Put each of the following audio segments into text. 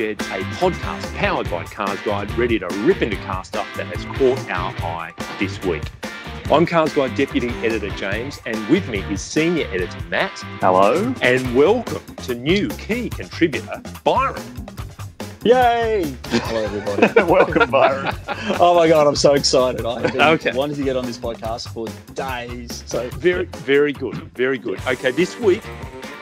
Shed, a podcast powered by Cars Guide, ready to rip into car stuff that has caught our eye this week. I'm Cars Guide Deputy Editor James, and with me is Senior Editor Matt. Hello. And welcome to new key contributor Byron. Yay! Hello, everybody. Welcome, Byron. oh my god, I'm so excited! I've been Okay. wanting to get on this podcast for days. So Very, very good. Very good. Okay, this week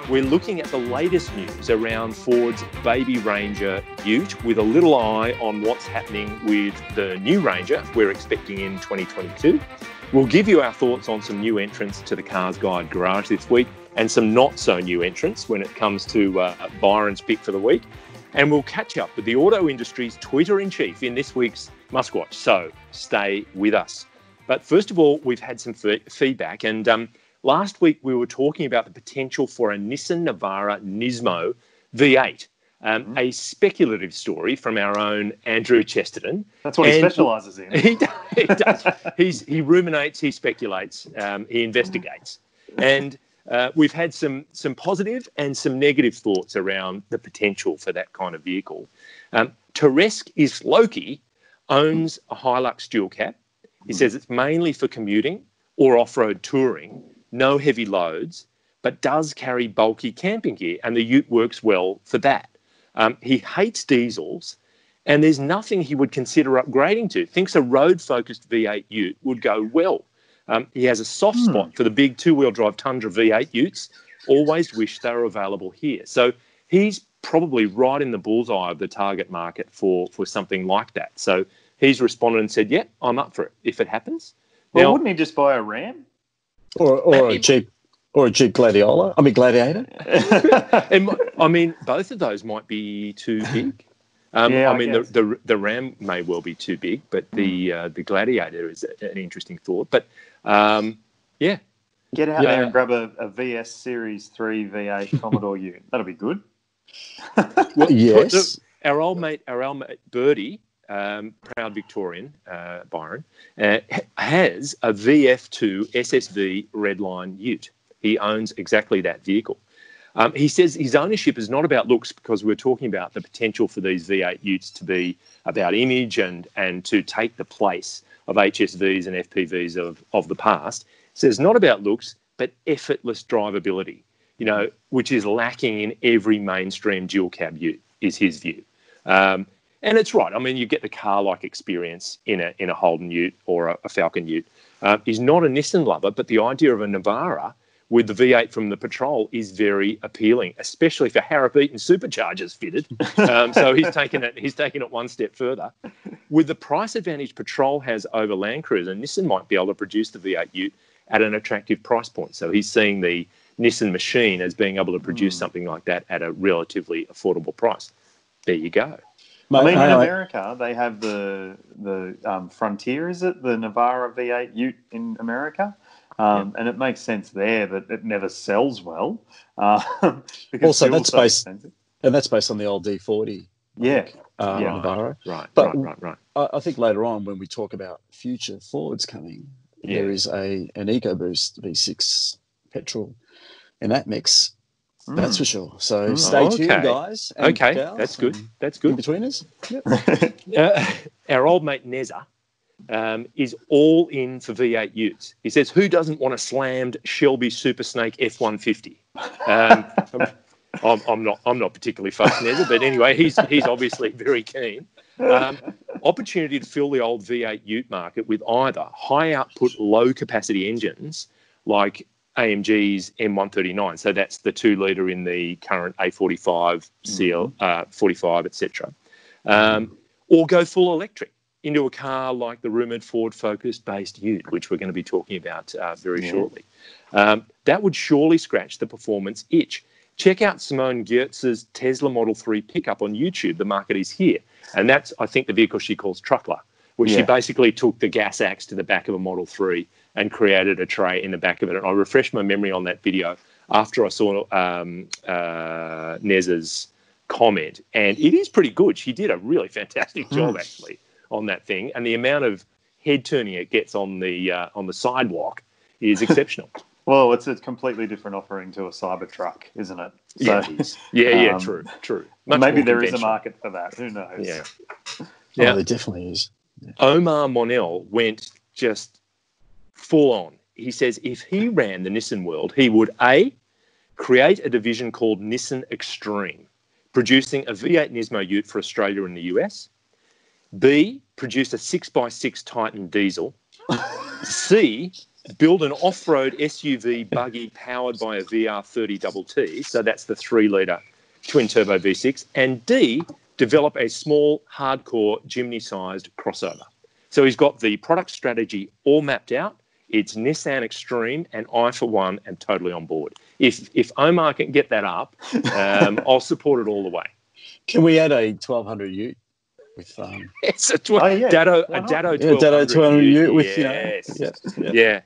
we're looking at the latest news around Ford's Baby Ranger Ute with a little eye on what's happening with the new Ranger we're expecting in 2022. We'll give you our thoughts on some new entrants to the Cars Guide Garage this week and some not so new entrants when it comes to uh, Byron's pick for the week. And we'll catch up with the auto industry's Twitter in chief in this week's MuskWatch. So stay with us. But first of all, we've had some fe- feedback. And um, last week we were talking about the potential for a Nissan Navara Nismo V8, um, a speculative story from our own Andrew Chesterton. That's what he specialises in. He. He, does. He's, he ruminates, he speculates, um, he investigates. And uh, we've had some, some positive and some negative thoughts around the potential for that kind of vehicle. Um, Teresk is Loki owns a Hilux dual cab. He says it's mainly for commuting or off road touring, no heavy loads, but does carry bulky camping gear, and the ute works well for that. Um, he hates diesels, and there's nothing he would consider upgrading to. Thinks a road focused V8 ute would go well. Um, he has a soft spot for the big two wheel drive Tundra V8 utes. Always wish they were available here. So he's probably right in the bullseye of the target market for, for something like that. So he's responded and said, Yeah, I'm up for it if it happens. Well, Now- wouldn't he just buy a Ram? Or, or a Maybe. Jeep or a Jeep Gladiola. I mean Gladiator. And I mean, both of those might be too big. Um, Yeah, I I mean, the, the the Ram may well be too big, but the uh, the Gladiator is a- an interesting thought. But um, yeah, Get out Yeah. there and grab a, a VS Series 3 V8 Commodore Ute. That'll be good. Well, Yes. look, our old mate, our old mate Birdie, um, proud Victorian, uh, Byron, uh, has a VF2 SSV Redline Ute. He owns exactly that vehicle. Um, he says his ownership is not about looks because we're talking about the potential for these V8 Utes to be about image and and to take the place of HSVs and FPVs of, of the past. He says not about looks, but effortless drivability you know, which is lacking in every mainstream dual cab ute, is his view. Um, and it's right. I mean, you get the car-like experience in a in a Holden Ute or a, a Falcon Ute. Um, he's not a Nissan lover, but the idea of a Navara with the V8 from the Patrol is very appealing, especially for Harrop Eaton superchargers fitted. Um, so he's taken it. He's taken it one step further. With the price advantage Patrol has over Land Cruiser, Nissan might be able to produce the V8 Ute at an attractive price point. So he's seeing the Nissan machine as being able to produce something like that at a relatively affordable price. There you go. I mean, in Mate, America, they have the the um, Frontier, is it? The Navara V8 Ute in America. Um, And it makes sense there, but it never sells well. Uh, because Also, that's so based- expensive. and that's based on the old D40 Yeah. uh, Yeah. Navara. Right, But- right, right, right. I, I think later on when we talk about future Fords coming, Yeah. there is a an EcoBoost V6 petrol in that mix. That's Mm. for sure. So Mm. stay tuned, Okay. guys. Okay, gals that's good. That's In good. between us. Yep. Uh, our old mate Neza um, is all in for V8 utes. He says, "Who doesn't want a slammed Shelby Super Snake F150?" Um, I'm, I'm not. I'm not particularly fussed, Neza, but anyway, he's he's obviously very keen. Um, opportunity to fill the old V8 Ute market with either high output, low capacity engines like AMG's M139. So that's the two litre in the current A45, CL, uh, 45, etc. Um, or go full electric into a car like the rumoured Ford Focus based Ute, which we're going to be talking about uh, very Yeah. shortly. Um, that would surely scratch the performance itch. Check out Simone Giertz's Tesla Model 3 pickup on YouTube. The market is here. And that's, I think, the vehicle she calls Truckla, where she basically took the gas axe to the back of a Model 3 and created a tray in the back of it. And I refreshed my memory on that video after I saw um, uh, Nez's comment. And it is pretty good. She did a really fantastic job, Mm. actually, on that thing. And the amount of head turning it gets on the, uh, on the sidewalk is exceptional. Well, it's a completely different offering to a Cybertruck, isn't it? Yeah, So, it is. yeah, yeah, um, true, true. Much maybe there is a market for that. Who knows? Yeah. Oh, Yeah. there definitely is. Omar Monel went just full on. He says if he ran the Nissan world, he would A, create a division called Nissan Extreme, producing a V8 Nismo ute for Australia and the US. B, produce a 6x6 Titan diesel. C, build an off road SUV buggy powered by a VR30 double T. So that's the three litre twin turbo V6. And D, develop a small, hardcore, chimney sized crossover. So he's got the product strategy all mapped out. It's Nissan Extreme, and I, for one, am totally on board. If if Omar can get that up, um, I'll support it all the way. Can we add a 1200 Ute with um, It's a tw- Oh, yeah. Dado, a? Dado yeah, Dado 1200 1200 ute, Ute with yes. you know, yeah, yeah.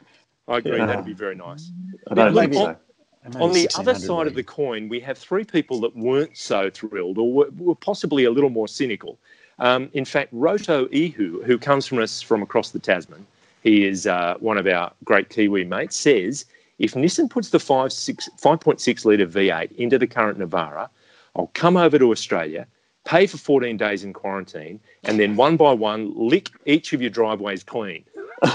I agree. Yeah. That'd be very nice. I don't Look, think on- so. On the other 1600 side of the coin, we have three people that weren't so thrilled or were, were possibly a little more cynical. Um, in fact, Roto Ihu, who comes from us from across the Tasman, he is uh, one of our great Kiwi mates, says if Nissan puts the 5.6 litre V8 into the current Navara, I'll come over to Australia, pay for 14 days in quarantine, and then one by one lick each of your driveways clean.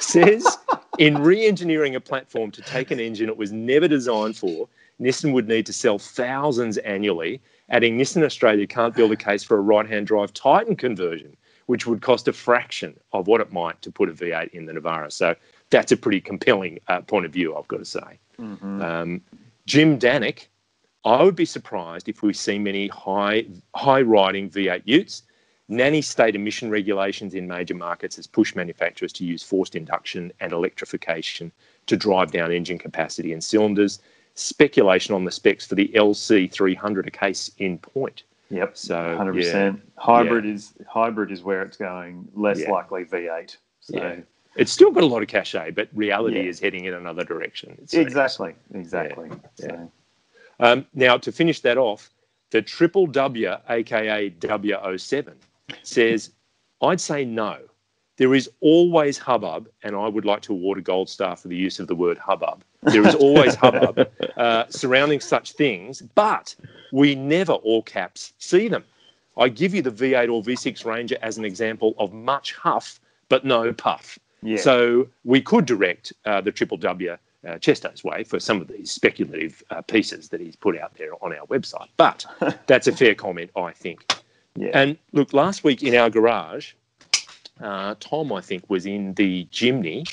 says in re-engineering a platform to take an engine it was never designed for, Nissan would need to sell thousands annually. Adding Nissan Australia can't build a case for a right-hand drive Titan conversion, which would cost a fraction of what it might to put a V8 in the Navara. So that's a pretty compelling uh, point of view, I've got to say. Mhm. Um, Jim Danick, I would be surprised if we see many high high riding V8 Utes. Nanny state emission regulations in major markets has pushed manufacturers to use forced induction and electrification to drive down engine capacity and cylinders. Speculation on the specs for the LC300 a case in point. Yep. So Hundred yeah, percent. Hybrid is hybrid is where it's going. Less Yeah. likely V8. So Yeah. it's still got a lot of cachet, but reality Yeah. is heading in another direction. exactly, exactly. Yeah. So, Um, now, to finish that off, the Triple W, aka W07, says, I'd say no. There is always hubbub, and I would like to award a gold star for the use of the word hubbub. There is always hubbub uh, surrounding such things, but we never, all caps, see them. I give you the V8 or V6 Ranger as an example of much huff, but no puff. yeah. So we could direct uh, the Triple W uh, Chesto's way for some of these speculative uh, pieces that he's put out there on our website. But that's a fair comment, I think. yeah. And look, last week in our garage, uh, Tom, I think, was in the Jimny,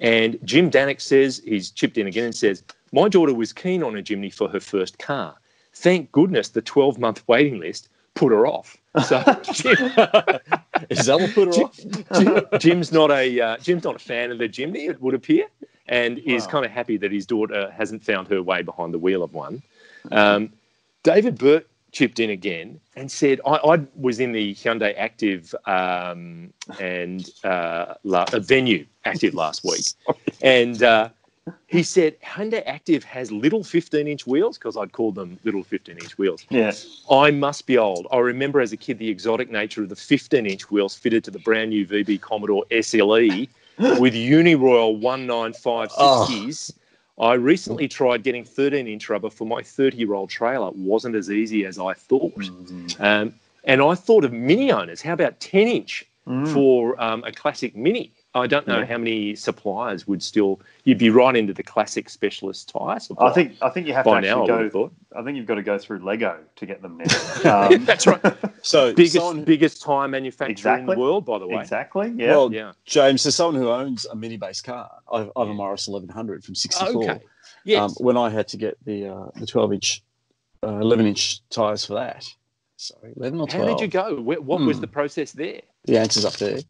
and Jim Danick says he's chipped in again and says, My daughter was keen on a Jimny for her first car. Thank goodness the 12 month waiting list put her off. So Jim, Is that what put her off? Jim, Jim's not a uh, Jim's not a fan of the Jimny, it would appear, and is kind of happy that his daughter hasn't found her way behind the wheel of one. Um, David Burt chipped in again and said, I, I was in the Hyundai Active um, and uh, la, uh, venue active last week, and uh, he said Hyundai Active has little 15 inch wheels because I'd called them little 15 inch wheels. yeah. I must be old. I remember as a kid the exotic nature of the 15 inch wheels fitted to the brand new VB Commodore SLE with Uniroyal 19560s. I recently tried getting 13 inch rubber for my 30 year old trailer. It wasn't as easy as I thought. Mm. Um, and I thought of mini owners. How about 10 inch Mm. for um, a classic mini? I don't know Yeah. how many suppliers would still. You'd be right into the classic specialist tyre supply. I think I think you have to now actually would have go. thought. I think you've got to go through Lego to get them now. Um, That's right. So biggest someone- biggest tyre manufacturer in the world, by the way. exactly. Yeah. Well, Yeah. James, there's someone who owns a mini base car. I, I have a Morris 1100 from 64. Okay. Yes. Um, when I had to get the uh, the 12 inch, uh, 11 inch tires for that. Sorry, 11 or 12. How did you go? Wh- What was Hmm. the process there? The answer's up there.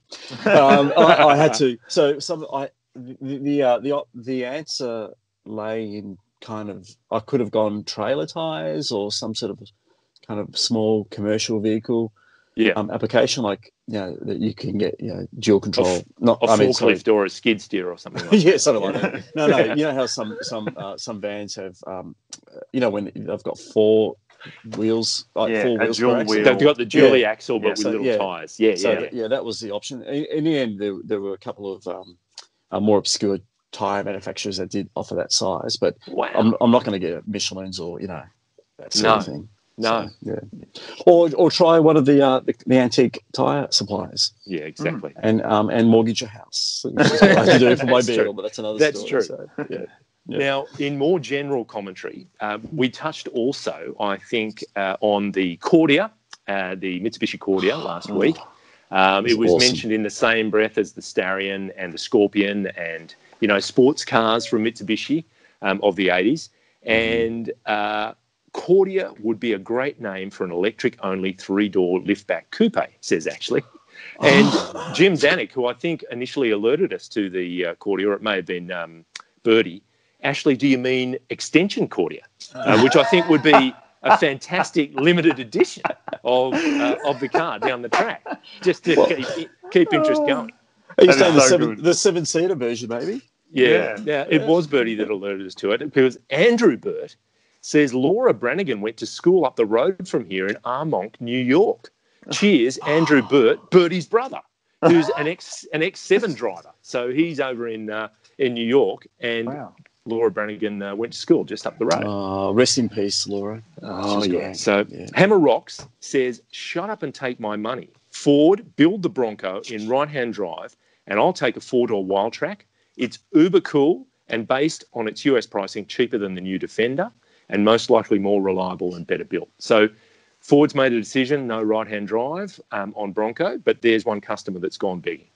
um, I, I had to. So some I the the uh, the, the answer lay in kind of I could have gone trailer tires or some sort of kind of small commercial vehicle Yeah. um, application like you know that you can get you know dual control. Not A I mean sorry. forklift or a skid steer or something like yeah, something like that. No, no. You know how some some uh, some vans have, um, you know, when they've got four wheels, like Yeah, four wheels dual wheel. They've got the dually axle, but Yeah, with so, little yeah. tyres. Yeah, So yeah. th- yeah, that was the option. In, in the end, there, there were a couple of um, uh, more obscure tire manufacturers that did offer that size, but Wow. I'm, I'm not going to get Michelin's or you know that sort of No. thing. no. So, yeah. Or or try one of the uh, the, the antique tire suppliers Yeah, exactly. and um and mortgage a house. Which is what I have to do for my That's but that's another That's story. true. So, yeah. Now, in more general commentary, um, we touched also, I think, uh, on the Cordia, uh, the Mitsubishi Cordia last week. Um, it was awesome. mentioned in the same breath as the Starion and the Scorpion and, you know, sports cars from Mitsubishi um, of the 80s. And uh, Cordia would be a great name for an electric only three door liftback coupe, says actually. And Jim Danik, who I think initially alerted us to the uh, Cordia, or it may have been um, Birdie, Ashley, do you mean extension Cordia? Uh, which I think would be a fantastic limited edition of, uh, of the car down the track, just to Well- keep, keep interest going. Are you saying the so seven, the seven seater version, maybe? Yeah, Yeah. yeah, it was Bertie that alerted us to it because Andrew Burt says Laura Branigan went to school up the road from here in Armonk, New York. Cheers, Andrew Burt, Bertie's brother, who's an ex an X seven driver. So he's over in uh, in New York, and Wow. Laura Branigan uh, went to school just up the road. Oh, rest in peace, Laura. Oh, yeah. great. So Yeah. Hammer Rocks says, "Shut up and take my money." Ford build the Bronco in right-hand drive, and I'll take a four-door Wildtrak. It's uber cool and based on its US pricing, cheaper than the new Defender, and most likely more reliable and better built. So. Ford's made a decision, no right-hand drive um, on Bronco, but there's one customer that's gone big.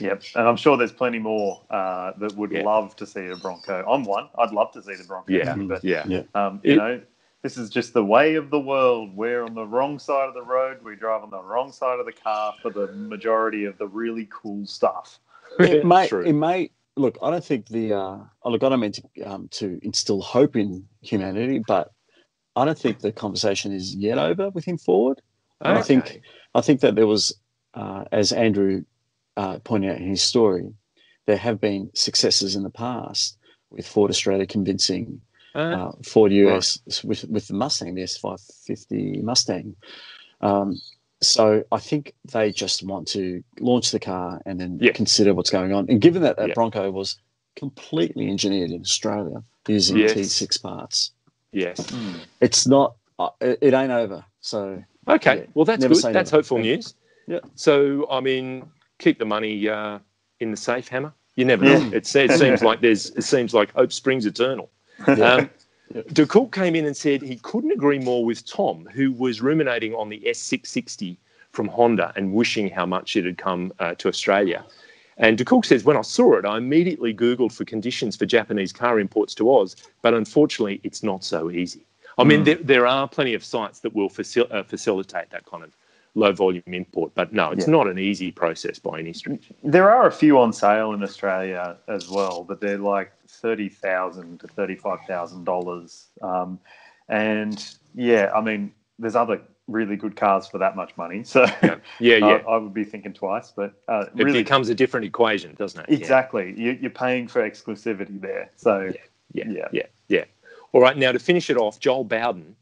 Yep, and I'm sure there's plenty more uh, that would Yeah. love to see a Bronco. I'm one. I'd love to see the Bronco. Yeah, but yeah, Yeah. um, you It- know, this is just the way of the world. We're on the wrong side of the road. We drive on the wrong side of the car for the majority of the really cool stuff. it may True. it may look i don't think the uh oh, look i don't mean to um to instill hope in humanity but i don't think the conversation is yet over with him forward I think- i think that there was uh as andrew uh pointed out in his story there have been successes in the past with ford australia convincing Uh, uh, Ford US with with the Mustang, the S550 Mustang. Um, so I think they just want to launch the car and then Yeah. consider what's going on. And given that that Yeah. Bronco was completely engineered in Australia using Yes. T6 parts, yes. it's not. Uh, it, it ain't over. So Okay, Yeah. well that's Never good. That's never. hopeful news. Yeah. So I mean, keep the money uh, in the safe, Hammer. You never Yeah. know. It, se- it seems like there's. It seems like hope springs eternal. Yeah. Um, Yeah. De Cook came in and said he couldn't agree more with Tom, who was ruminating on the S660 from Honda and wishing how much it had come uh, to Australia. And De Cook says, when I saw it, I immediately Googled for conditions for Japanese car imports to Oz, but unfortunately, it's not so easy. I mean, Mm. there, there are plenty of sites that will facil- uh, facilitate that kind of low volume import, but no, it's Yeah. not an easy process by any stretch. There are a few on sale in Australia as well, but they're like thirty thousand to thirty-five thousand dollars. Um, and yeah, I mean, there's other really good cars for that much money, so Yeah, yeah. yeah. I, I would be thinking twice. But uh, it really, becomes a different equation, doesn't it? Yeah. exactly, you, you're paying for exclusivity there. So Yeah, Yeah. yeah, yeah. All right, now to finish it off, Joel Bowden.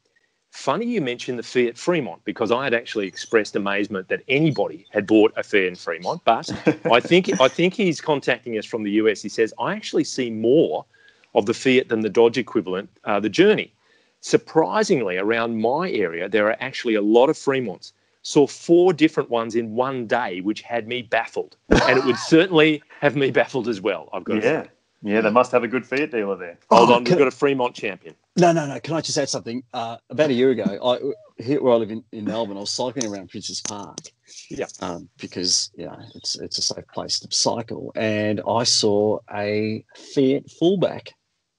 Funny you mentioned the Fiat Fremont because I had actually expressed amazement that anybody had bought a Fiat Fremont, but I think I think he's contacting us from the US. He says I actually see more of the Fiat than the Dodge equivalent, uh, the Journey. Surprisingly, around my area, there are actually a lot of Fremonts. Saw four different ones in one day, which had me baffled, and it would certainly have me baffled as well. I've got to yeah, say. yeah, they must have a good Fiat dealer there. Hold Oh, on, we've got a Fremont champion. No, no, no. Can I just add something? Uh, about a year ago, I here where I live in, in Melbourne, I was cycling around Princes Park. Yeah. Um, because you know it's it's a safe place to cycle, and I saw a Fiat fullback.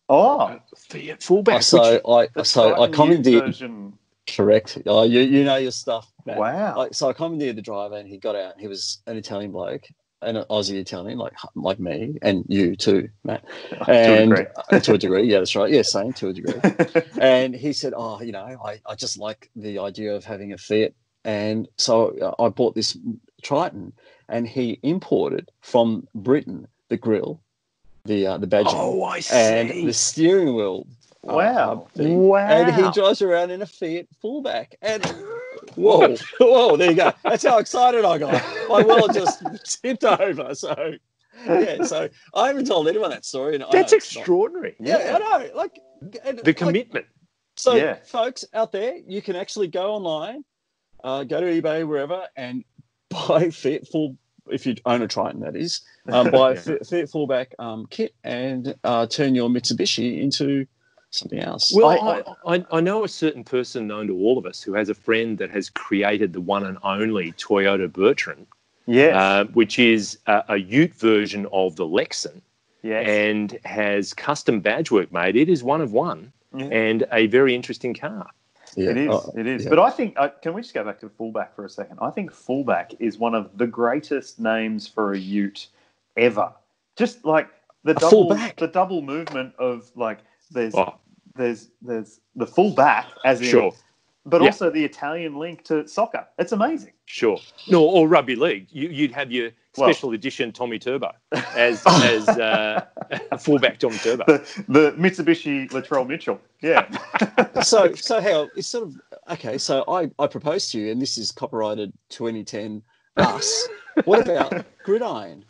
Oh, Fiat fullback. so I so I Triton commandeered. version. Correct. Oh, you you know your stuff. man. Wow. Like, so I commandeered the driver, and he got out. He was an Italian bloke, an Aussie Italian, like like me and you too, Matt. to a And degree. uh, to a degree, yeah, that's right. Yeah, same to a degree. and he said, "Oh, you know, I, I just like the idea of having a Fiat." And so uh, I bought this Triton, and he imported from Britain the grill, the uh, the badging, Oh, I see. and the steering wheel. uh, Wow. thing. Wow. And he drives around in a Fiat fullback. And whoa, whoa, there you go. That's how excited I got. My world just tipped over. So yeah, so I haven't told anyone that story. And That's it's not- extraordinary. Yeah, I know. Like and, The like, commitment. So, Yeah. folks out there, you can actually go online, uh, go to eBay, wherever, and buy fit full. If you own a Triton, that is, um, buy a Yeah. Fiat fullback um, kit and uh, turn your Mitsubishi into something else. Well, I- I, I, I know a certain person known to all of us who has a friend that has created the one and only Toyota Bertrand, Yes. uh, which is a, a Ute version of the Lexan yes. and has custom badge work made. It is one of one Yeah. and a very interesting car. yeah, It is. uh, it is. yeah. But I think, uh, can we just go back to fullback for a second? I think fullback is one of the greatest names for a Ute ever. Just like the double, fullback? the double movement of like there's Oh, there's there's the fullback as in, sure, but Yeah. also the Italian link to soccer. It's amazing. sure. No, or rugby league. You, you'd have your Well- special edition Tommy Turbo as as uh, a fullback Tommy Turbo. The the Mitsubishi Latrell Mitchell. Yeah. so so hell, it's sort of okay. So I I proposed to you, and this is copyrighted 2010 us. what about gridiron?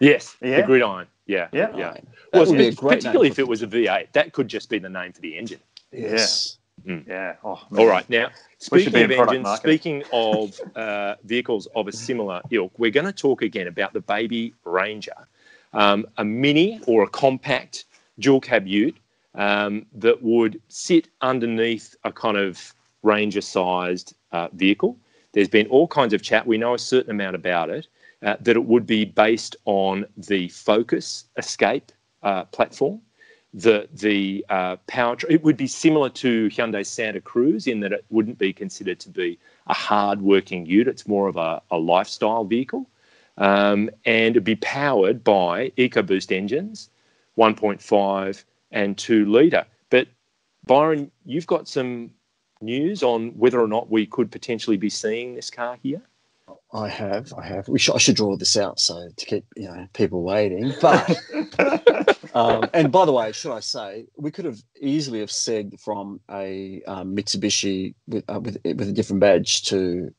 Yes, Yeah. the gridiron. Yeah, Yeah. yeah. That Well, would be a great particularly name if it was a V8, that could just be the name for the engine. Yes. yeah. Oh, All right, now speaking of engines, marketing. speaking of uh, vehicles of a similar ilk, we're going to talk again about the Baby Ranger, um, a mini or a compact dual cab Ute um, that would sit underneath a kind of Ranger-sized uh, vehicle. There's been all kinds of chat. We know a certain amount about it. Uh, that it would be based on the Focus Escape uh, platform the the uh, power it would be similar to Hyundai Santa Cruz in that it wouldn't be considered to be a hard working ute. It's more of a, a lifestyle vehicle, um, and it'd be powered by EcoBoost engines, 1.5 and 2 liter. But Byron, you've got some news on whether or not we could potentially be seeing this car here. I have, I have. We should, I should draw this out so to keep you know people waiting. But um, and by the way, should I say we could have easily have said from a um, Mitsubishi with, uh, with with a different badge to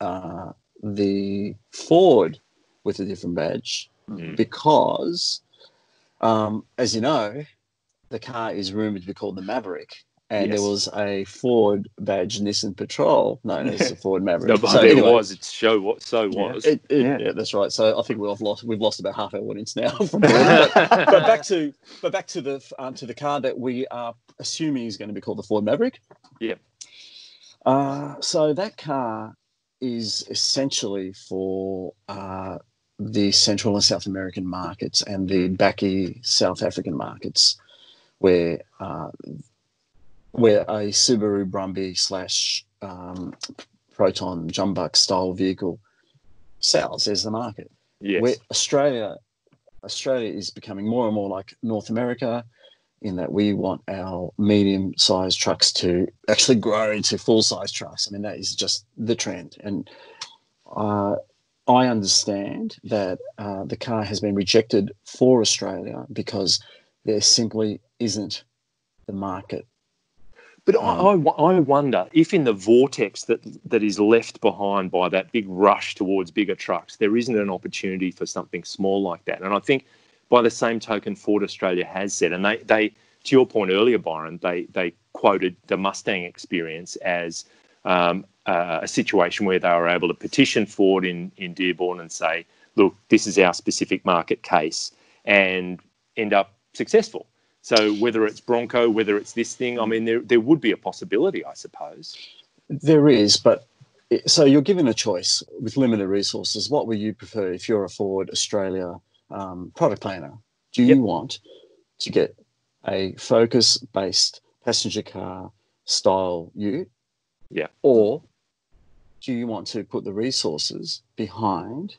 uh, the Ford with a different badge Mm. because, um, as you know, the car is rumored to be called the Maverick. And Yes. there was a Ford badge Nissan Patrol known as the Ford Maverick. No, but So there anyway, was. It's show what so Yeah. was. it, it, Yeah. yeah. that's right. So I think we've lost we've lost about half our audience now. From but, but back to but back to the um, to the car that we are assuming is going to be called the Ford Maverick. Yeah. Uh, so that car is essentially for uh, the Central and South American markets and the backy South African markets, where uh, where a Subaru Brumby slash um, Proton Jumbuck style vehicle sells. There's the market yes. where Australia Australia is becoming more and more like North America in that we want our medium sized trucks to actually grow into full size trucks. I mean that is just the trend and uh, I understand that uh, the car has been rejected for Australia because there simply isn't the market. But Um, I, I I wonder if in the vortex that that is left behind by that big rush towards bigger trucks, there isn't an opportunity for something small like that. And I think by the same token, Ford Australia has said, and they, they to your point earlier, Byron, they they quoted the Mustang experience as um, uh, a situation where they were able to petition Ford in in Dearborn and say, look, this is our specific market case, and end up successful. So whether it's Bronco, whether it's this thing, I mean, there there would be a possibility, I suppose. There is, but it- so you're given a choice with limited resources. What would you prefer if you're a Ford Australia um, product planner? Do you Yep. want to get a Focus based passenger car style ute? Yeah. Or do you want to put the resources behind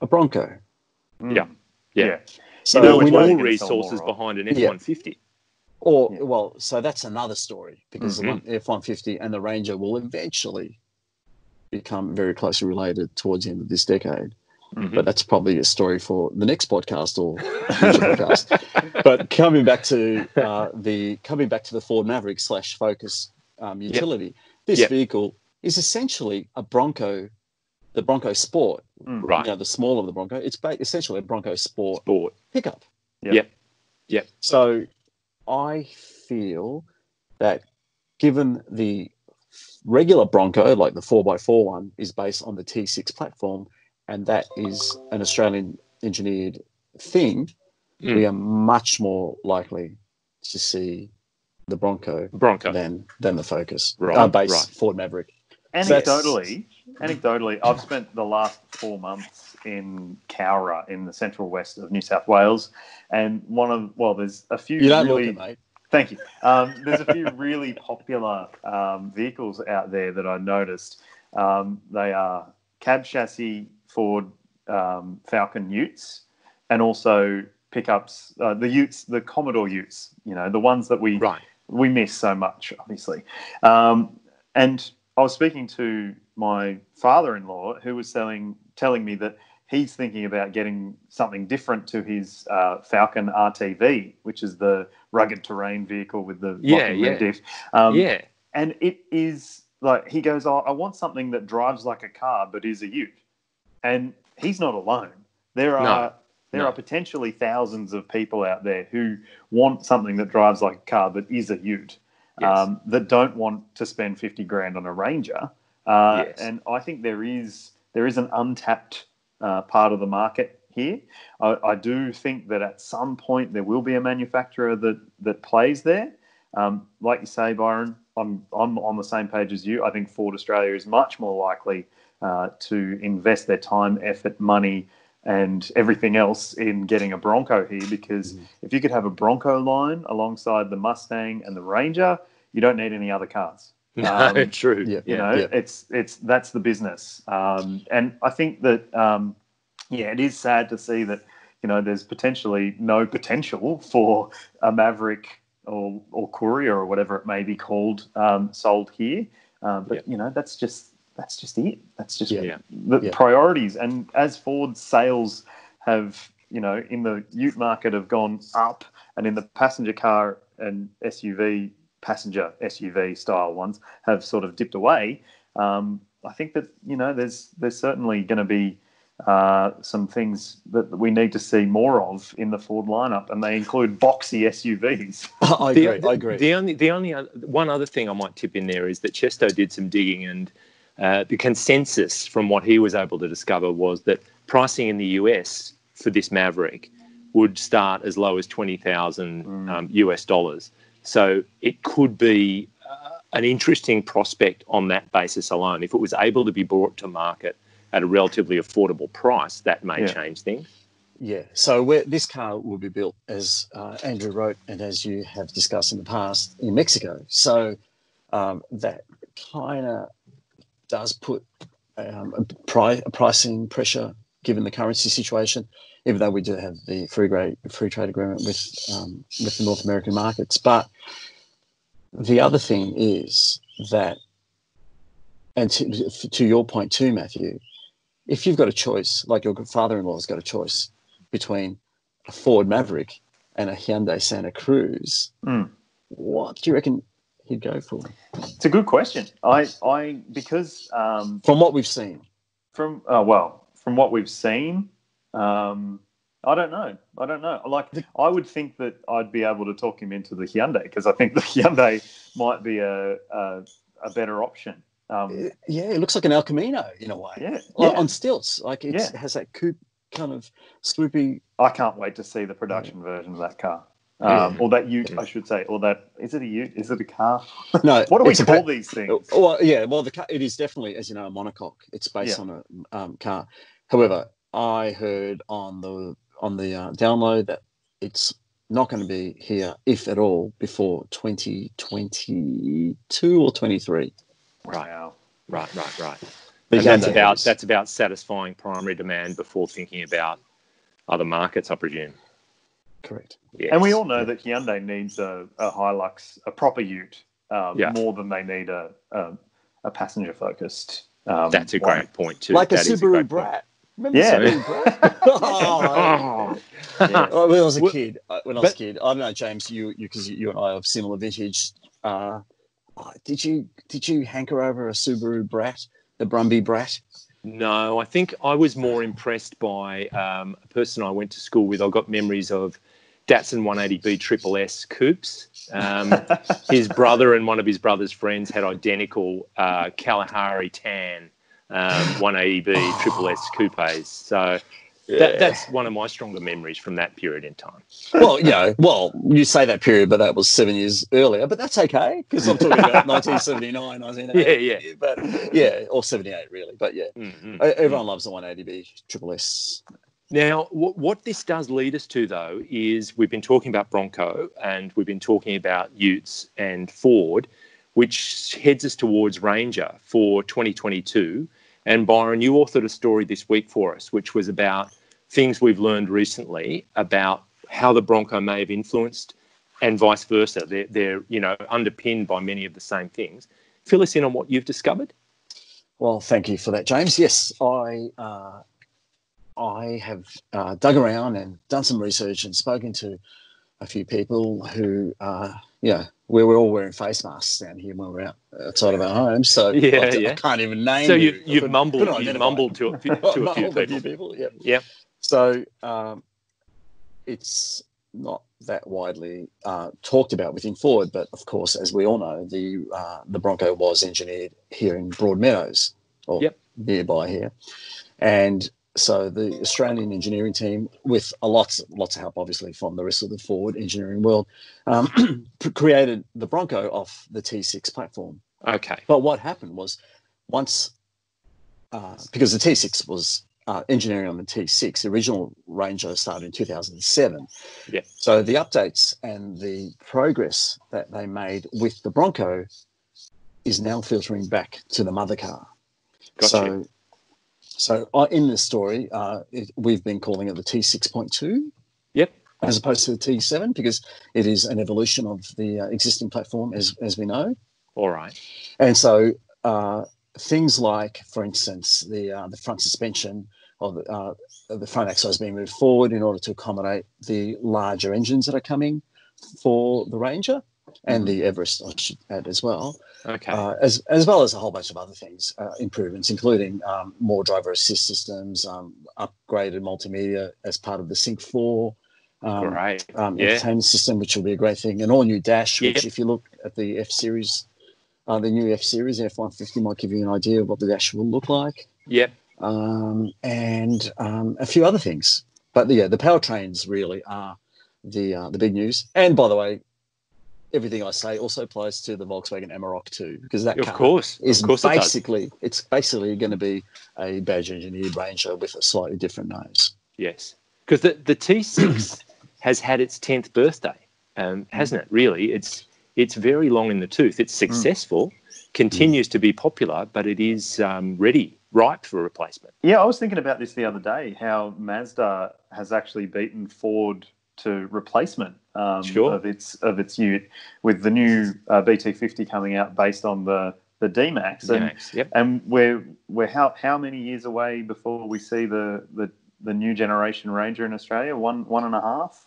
a Bronco? Mm. Yeah. Yeah. So You know or which we one know, you're more gonna sell more resources behind an F-150. or Yeah. well, so that's another story because the F one fifty and the Ranger will eventually become very closely related towards the end of this decade. Mhm. But that's probably a story for the next podcast or future podcast. But coming back to uh, the coming back to the Ford Maverick slash Focus um, utility, this Yep. vehicle is essentially a Bronco the Bronco Sport, Mm. Right. you know, the smaller of the Bronco, it's ba- essentially a Bronco Sport Sport. pickup. Yep. Yep. Yep. So I feel that given the regular Bronco, like the 4x4 one, is based on the T6 platform, and that is an Australian engineered thing, Mm. we are much more likely to see the Bronco Bronco. than than the Focus. Right, uh, base right. Ford Maverick. Anecdotally, anecdotally, I've spent the last four months in Cowra in the central west of New South Wales, and one of well, there's a few You don't really. look it, mate. Thank you. Um, there's a few really popular um, vehicles out there that I noticed. Um, they are cab chassis Ford um, Falcon Utes, and also pickups. Uh, the Utes, the Commodore Utes. You know, the ones that we Right. we miss so much, obviously. Um, and I was speaking to my father-in-law, who was selling, telling me that he's thinking about getting something different to his uh, Falcon RTV, which is the rugged terrain vehicle with the Yeah, yeah. diff. Um, yeah. and it is like he goes, oh, I want something that drives like a car but is a Ute, and he's not alone. There No, are there no. are potentially thousands of people out there who want something that drives like a car but is a Ute, Yes. um, that don't want to spend fifty grand on a Ranger. Uh, Yes. And I think there is there is an untapped uh, part of the market here. I, I do think that at some point there will be a manufacturer that that plays there. Um, like you say, Byron, I'm I'm on the same page as you. I think Ford Australia is much more likely uh, to invest their time, effort, money, and everything else in getting a Bronco here. Because Mhm. if you could have a Bronco line alongside the Mustang and the Ranger, you don't need any other cars. No, Um, true. You Yeah. know, Yeah. it's it's that's the business, um, and I think that um, yeah, it is sad to see that you know there's potentially no potential for a Maverick or or Courier or whatever it may be called um, sold here, uh, but Yeah. you know that's just that's just it. That's just Yeah. Yeah. the Yeah. priorities. And as Ford sales have, you know, in the Ute market have gone up, and in the passenger car and SUV, passenger SUV style ones have sort of dipped away. Um, I think that you know, there's there's certainly going to be uh, some things that we need to see more of in the Ford lineup, and they include boxy SUVs. I The- agree. I agree. The only, the only other, one other thing I might tip in there is that Chesto did some digging, and uh, the consensus from what he was able to discover was that pricing in the US for this Maverick would start as low as twenty thousand Mm. um, US dollars. So it could be uh, an interesting prospect on that basis alone. If it was able to be brought to market at a relatively affordable price, that may Yeah. change things. Yeah. So where this car will be built, as uh, Andrew wrote, and as you have discussed in the past, in Mexico. So um, that kind of does put um, a, pri- a pricing pressure given the currency situation. Even though we do have the free trade free trade agreement with um, with the North American markets, but the other thing is that, and to, to your point too, Matthew, if you've got a choice, like your father-in-law's got a choice between a Ford Maverick and a Hyundai Santa Cruz, Mm. what do you reckon he'd go for? It's a good question. I, I because um, From what we've seen, from uh, well, from what we've seen, um, I don't know. I don't know. Like, I would think that I'd be able to talk him into the Hyundai because I think the Hyundai might be a a, a better option. Um, yeah, it looks like an El Camino in a way, yeah, Like, yeah. on stilts. Like it Yeah. has that coupe kind of swoopy. I can't wait to see the production version of that car. Um, or that Ute, I should say, or that is it a Ute? Is it a car? No, What do we a call these things? Well, yeah, well, the car, it is definitely, as you know, a monocoque. It's based Yeah. on a um, car. However, I heard on the on the uh, download that it's not going to be here, if at all, before 2022 or 23. Wow. Right, right, right. The and that's about is- that's about satisfying primary demand before thinking about other markets, I presume. correct. Yes. And we all know that Hyundai needs a, a Hilux, a proper Ute, um, Yeah. more than they need a a, a passenger focused. Um, that's a one. great point too. like a That is Subaru great point. Brat. Remember Yeah. Subaru Brat? oh, Yeah. Oh, when I was a kid, when I was a kid, I don't know, James, you you because you and I have similar vintage. Uh, oh, did you did you hanker over a Subaru Brat, the Brumby Brat? No, I think I was more impressed by um, a person I went to school with. I got memories of Datsun 180B Triple S coupes. Um, his brother and one of his brother's friends had identical uh, Kalahari tan um, 180B Triple S coupes. So that, that's one of my stronger memories from that period in time. well, you know, well, you say that period, but that was seven years earlier. But that's okay because I'm talking about 1979, 1980. Yeah, yeah. But yeah, or 78 really. But yeah, Mhm. everyone loves the 180B Triple S. Now, what, what this does lead us to, though, is we've been talking about Bronco and we've been talking about Utes and Ford, which heads us towards Ranger for 2022. And Byron, you authored a story this week for us, which was about things we've learned recently about how the Bronco may have influenced and vice versa. They're, they're you know, underpinned by many of the same things. Fill us in on what you've discovered. Well, thank you for that, James. Yes, I uh, I have uh, dug around and done some research and spoken to a few people who, uh, yeah, we we're all wearing face masks down here when we're out outside of our homes. So Yeah, I, yeah. I can't even name. So you, you've couldn't- mumbled, you've mumbled to a, few- to a few a people. people. Yep. Yep. So um, it's not that widely uh, talked about within Ford, but of course, as we all know, the uh, the Bronco was engineered here in Broadmeadows, or Yep. nearby here, and so the Australian engineering team, with a lots lots of help, obviously from the rest of the Ford engineering world, um, created the Bronco off the T6 platform. Okay. But what happened was once, uh, because the T6 was uh, engineering on the T6, the original Ranger started in 2007. Yeah. So the updates and the progress that they made with the Bronco is now filtering back to the mother car. Gotcha. So, so uh, in this story, uh, it, we've been calling it the T6.2 Yep. as opposed to the T7 because it is an evolution of the uh, existing platform, as, as we know. All right. And so uh, things like, for instance, the uh, the front suspension or the, uh, the front axle is being moved forward in order to accommodate the larger engines that are coming for the Ranger and the Everest, I should add as well, Okay. uh, as as well as a whole bunch of other things, uh, improvements, including um, more driver assist systems, um, upgraded multimedia as part of the Sync 4. Um, Great. um, Yeah. entertainment system, which will be a great thing. An all new dash, which, Yep. if you look at the F series, uh, the new F series F one fifty might give you an idea of what the dash will look like, Yep. um, and um, a few other things. But yeah, the powertrains really are the uh, the big news. And by the way, everything I say also applies to the Volkswagen Amarok too, because that Of car course. is of course it basically it's basically going to be a badge engineered Ranger with a slightly different nose. Yes. Because the, the T6 has had its 10th birthday, um, hasn't it? Really, it's it's very long in the tooth. It's successful, continues to be popular, but it is um, ready, ripe for a replacement. Yeah, I was thinking about this the other day. How Mazda has actually beaten Ford to replacement um, Sure. of its of its Ute with the new uh, BT50 coming out based on the the D-Max. And, Max. Yep. and we're we're how how many years away before we see the the, the new generation Ranger in Australia? One one and a half.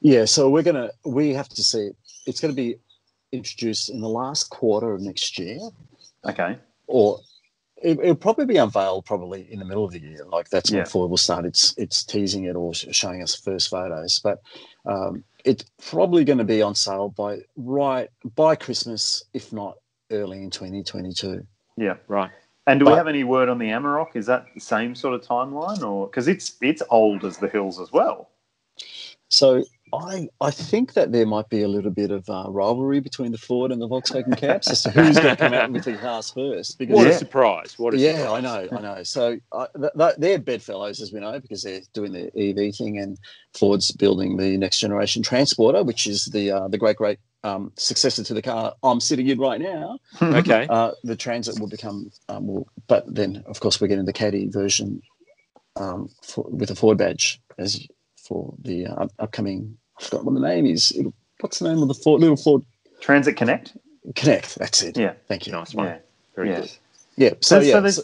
Yeah, so we're gonna we have to see it. It's going to be introduced in the last quarter of next year, Okay. or it, it'll probably be unveiled probably in the middle of the year. Like that's Yeah. when Ford will start its its teasing it or showing us first photos. But um, it's probably going to be on sale by right by Christmas, if not early in 2022. Yeah. Right. And do we have any word on the Amarok? Is that the same sort of timeline, or because it's it's old as the hills as well? So I I think that there might be a little bit of uh, rivalry between the Ford and the Volkswagen Caps as to who's going to come out with the cars first. Because What Yeah. a surprise. What a yeah, surprise. I know, I know. So uh, th- th- they're bedfellows, as we know, because they're doing the EV thing, and Ford's building the next generation transporter, which is the uh, the great great um, successor to the car I'm sitting in right now. Okay. Uh, the Transit will become, um, will, but then of course we're getting the Caddy version um, for, with a Ford badge as for the uh, upcoming. I forgot what the name is. It'll, what's the name of the Ford little Ford Transit Connect. Connect? That's it. Yeah. Thank you. Nice one. Yeah. Very Yeah. good. Yeah. So, So- so yeah, there's- so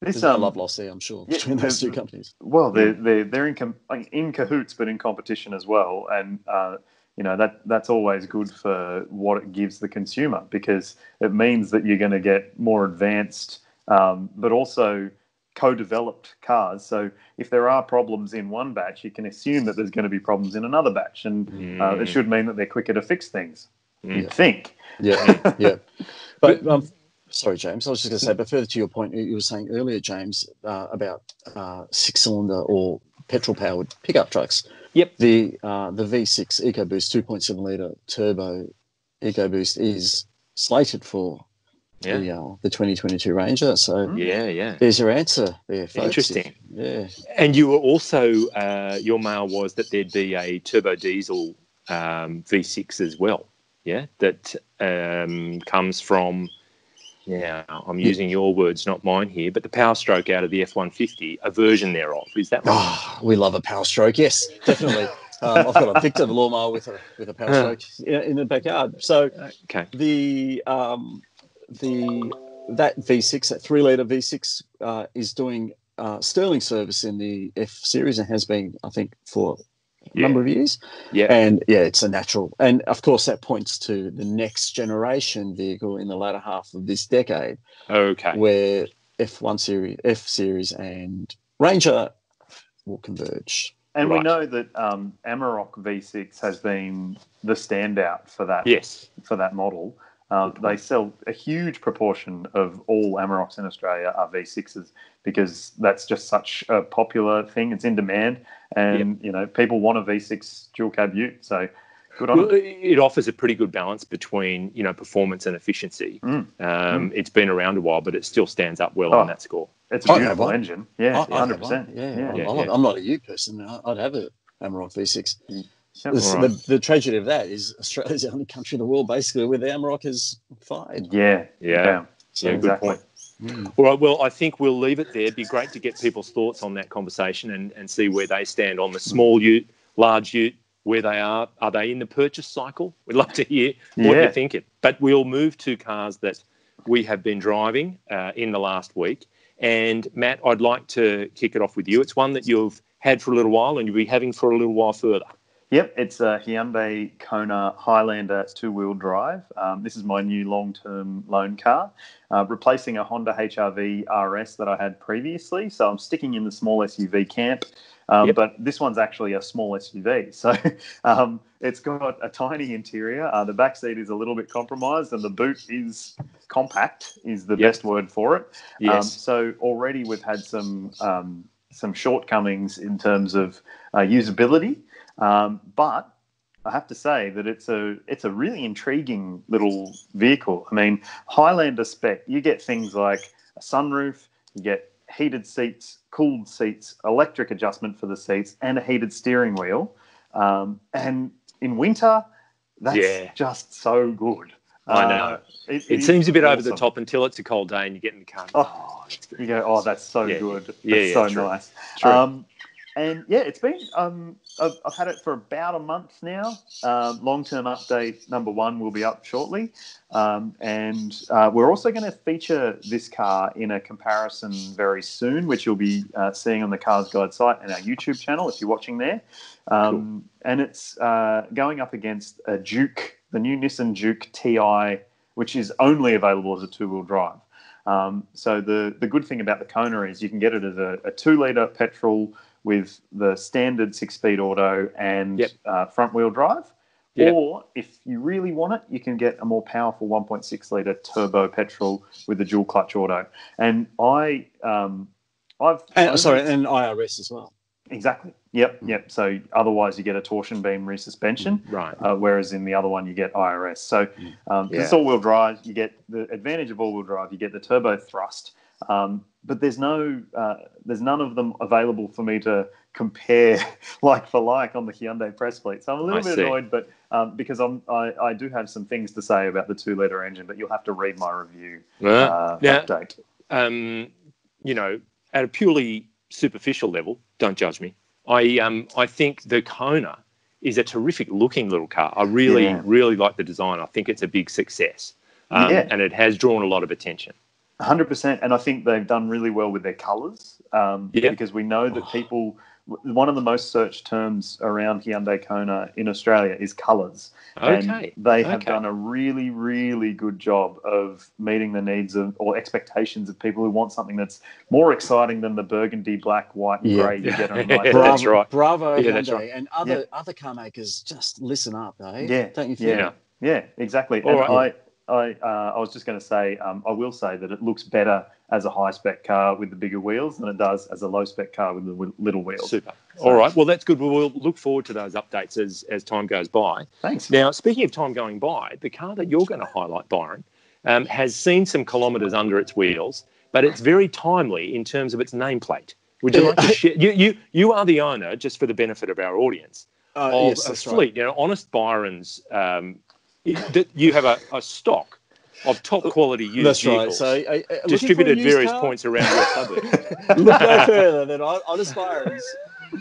This there's no um, love lost there, I'm sure, yeah, between those two companies. Well, they're they're they're in com- like, in cahoots, but in competition as well, and uh, you know that that's always good for what it gives the consumer because it means that you're going to get more advanced, um, but also co-developed cars. So if there are problems in one batch, you can assume that there's going to be problems in another batch, and uh, Mm. it should mean that they're quicker to fix things. Mm. You think? Yeah, yeah. But um, sorry, James. I was just going to say, but further to your point, you were saying earlier, James, uh, about uh, six-cylinder or petrol-powered pickup trucks. Yep. The uh, the V6 EcoBoost 2.7 liter turbo EcoBoost is slated for Yeah. the uh, the 2022 Ranger. So Yeah, yeah. there's your answer there, folks. Interesting. Yeah. And you were also uh, your mail was that there'd be a turbo diesel um, V6 as well. Yeah, that um, comes from. Yeah, I'm using your words, not mine here, but the Power Stroke out of the F150, a version thereof. Is that right? Oh, we love a power stroke. Yes, definitely. um, I've got a Victor lawnmower with a with a power stroke in, in the backyard. So Okay. the um, the that V6, that three liter V6, uh, is doing uh, sterling service in the F series and has been, I think, for a Yeah. number of years. Yeah. And yeah, it's a natural. And of course, that points to the next generation vehicle in the latter half of this decade, Okay. where F1 series, F series, and Ranger will converge. And we know that um, Amarok V6 has been the standout for that Yes. for that model. Um, they sell a huge proportion of all Amaroks in Australia are V6s because that's just such a popular thing. It's in demand, and you know people want a V6 dual cab Ute. So good on Well, them. it offers a pretty good balance between you know performance and efficiency. Mm. Um, It's been around a while, but it still stands up well Oh. on that score. It's a I have beautiful one. engine. Yeah, I- I have hundred percent. one. Yeah, yeah. I- Yeah, I- yeah. I'm not a U person. I- I'd have a Amarok V6. Yep. The, the, the tragedy of that is Australia's the only country in the world basically where the Amarok is fired. Yeah, Yeah. So, Yeah, good exactly. point. mm. All right. Well, I think we'll leave it there. It'd be great to get people's thoughts on that conversation and, and see where they stand on the small ute, large ute, where they are. Are they in the purchase cycle? We'd love to hear what Yeah. you're thinking. But we'll move to cars that we have been driving uh, in the last week. And Matt, I'd like to kick it off with you. It's one that you've had for a little while and you'll be having for a little while further. Yep, it's a Hyundai Kona Highlander two-wheel drive. Um, this is my new long-term loan car, uh, replacing a Honda HRV RS that I had previously. So I'm sticking in the small SUV camp, um, Yep. but this one's actually a small SUV. So um, it's got a tiny interior. Uh, the back seat is a little bit compromised, and the boot is compact. Is the Yep. best word for it. Um, Yes. so already we've had some um, some shortcomings in terms of uh, usability, um, but I have to say that it's a it's a really intriguing little vehicle. I mean, Highlander spec, you get things like a sunroof, you get heated seats, cooled seats, electric adjustment for the seats, and a heated steering wheel. Um, and in winter, that's Yeah. just so good. I Uh, know. it, it is seems a bit over the top until it's a cold day and you get in the car. Oh, you go, oh, that's so Yeah. good. That's Yeah, yeah, so true. nice. True. Um, and yeah, it's been, um, I've, I've had it for about a month now. Um, Long term update number one will be up shortly. Um, and uh, we're also going to feature this car in a comparison very soon, which you'll be uh, seeing on the Cars Guide site and our YouTube channel if you're watching there. Um, And it's uh, going up against a Juke, the new Nissan Juke TI, which is only available as a two wheel drive. Um, so the the good thing about the Kona is you can get it as a, a two liter petrol with the standard six speed auto and Yep. uh, front wheel drive. Yep. Or if you really want it, you can get a more powerful 1.6 liter turbo petrol with the dual clutch auto. And I, um, I've And, sorry, and IRS as well. exactly. Yep, yep. So otherwise, you get a torsion beam resuspension Right. uh, whereas in the other one you get IRS. So um, 'cause it's all-wheel drive, you get the advantage of all-wheel drive. You get the turbo thrust, um, but there's no, uh, there's none of them available for me to compare like for like on the Hyundai press fleet. So I'm a little I bit see. annoyed, but um, because I'm, I, I do have some things to say about the two-liter engine, but you'll have to read my review uh, Yeah. update. um, you know, at a purely superficial level, don't judge me. I um, I think the Kona is a terrific looking little car. I really, Yeah. really like the design. I think it's a big success, um, Yeah. and it has drawn a lot of attention. Hundred percent, and I think they've done really well with their colours um, Yeah. because we know that people one of the most searched terms around Hyundai Kona in Australia is colours. Okay. And they have Okay. done a really, really good job of meeting the needs of or expectations of people who want something that's more exciting than the burgundy, black, white, and Yeah. grey you get on a Yeah, Bravo, that's right. Bravo, Yeah, that's Hyundai, right. and other other car makers just listen up, eh? Yeah, don't you think? Yeah, yeah, exactly. All and right. I, I, uh, I was just going to say, um, I will say that it looks better as a high spec car with the bigger wheels than it does as a low spec car with the little wheels. Super. All right. Well, that's good. We'll look forward to those updates as, as time goes by. Thanks. Now, speaking of time going by, the car that you're going to highlight, Byron, um, has seen some kilometres under its wheels, but it's very timely in terms of its nameplate. Would you like to share? You, you, you are the owner, just for the benefit of our audience, Uh, of yes, a that's fleet. You know, Honest Byron's. Um, that you have a, a stock of top quality used That's right. vehicles So, uh, uh, looking for a distributed various car? points around your suburb. Look no further than Hon- Honest Byron's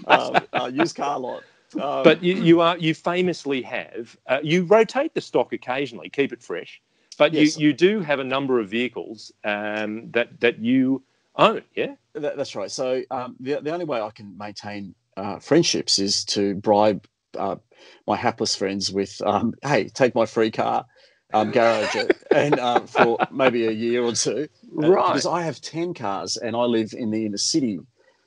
um, uh, used car lot. Um, but you, you are you famously have uh, you rotate the stock occasionally, keep it fresh, but Yes. you, you do have a number of vehicles um, that that you own. Yeah, That, that's right. So um, the, the only way I can maintain uh, friendships is to bribe uh, my hapless friends with, um, hey, take my free car, um, garage it, and um, for maybe a year or two. Uh, Right. Because I have 10 cars and I live in the inner city.